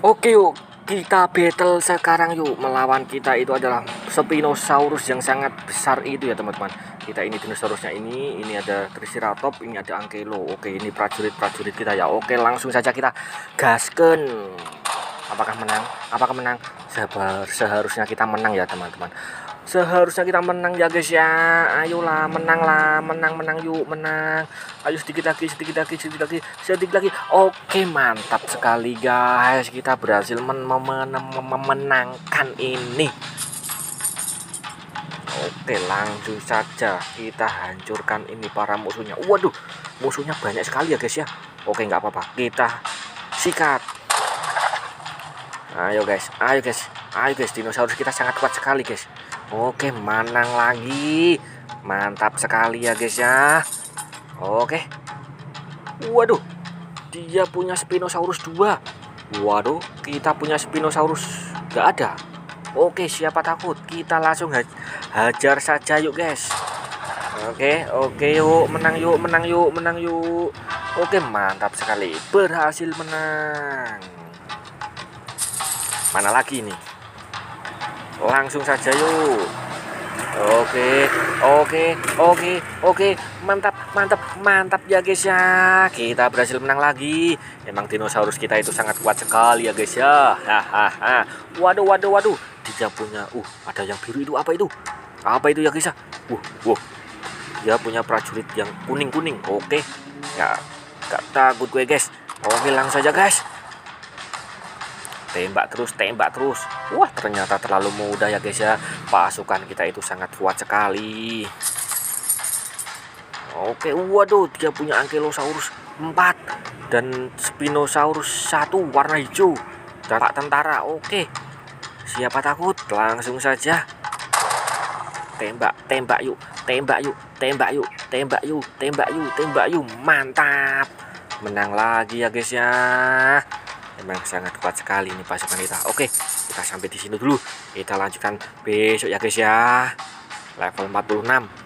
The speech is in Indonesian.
Oke yuk. Kita battle sekarang yuk. Melawan kita itu adalah Spinosaurus yang sangat besar itu ya teman-teman. Kita ini dinosaurusnya ini ini ada Triceratops ini ada Ankylo. Oke ini prajurit-prajurit kita ya. Oke langsung saja kita gasken apakah menang? Apakah menang? Seharusnya kita menang ya teman-teman seharusnya kita menang ya guys ya. Ayolah menang lah menang menang yuk menang. Ayo sedikit lagi sedikit lagi sedikit lagi sedikit lagi. Oke mantap sekali guys. Kita berhasil men men memenangkan ini. Oke langsung saja kita hancurkan ini para musuhnya. Waduh musuhnya banyak sekali ya guys ya. Oke nggak apa-apa. Kita sikat. Ayo guys. Ayo guys ayo guys dinosaurus kita sangat kuat sekali guys Oke, menang lagi. Mantap sekali ya, guys ya. Oke. Waduh. Dia punya Spinosaurus 2. Waduh, kita punya Spinosaurus gak ada. Oke, siapa takut? Kita langsung hajar saja yuk, guys. Oke, oke yuk, menang yuk, menang yuk, menang yuk. Oke, mantap sekali. Berhasil menang. Mana lagi nih? Langsung saja yuk. Oke oke oke oke. Mantap mantap mantap ya guys ya. Kita berhasil menang lagi. Emang dinosaurus kita itu sangat kuat sekali ya guys ya. Hahaha waduh waduh waduh. Dia punya uh ada yang biru itu. Apa itu? Apa itu ya guys ya? Uh uh. Dia punya prajurit yang kuning kuning oke. Ya gak takut gue guys. Oke langsung saja guys tembak terus tembak terus. Wah ternyata terlalu mudah ya guys ya. Pasukan kita itu sangat kuat sekali. Oke waduh dia punya Ankylosaurus 4 dan Spinosaurus 1 warna hijau. Dan tentara oke. Siapa takut? Langsung saja. Tembak tembak yuk tembak yuk tembak yuk tembak yuk tembak yuk tembak yuk. Mantap. Menang lagi ya guys ya memang sangat kuat sekali nih pasukan kita. Oke kita sampai di sini dulu. Kita lanjutkan besok ya guys ya. Level 46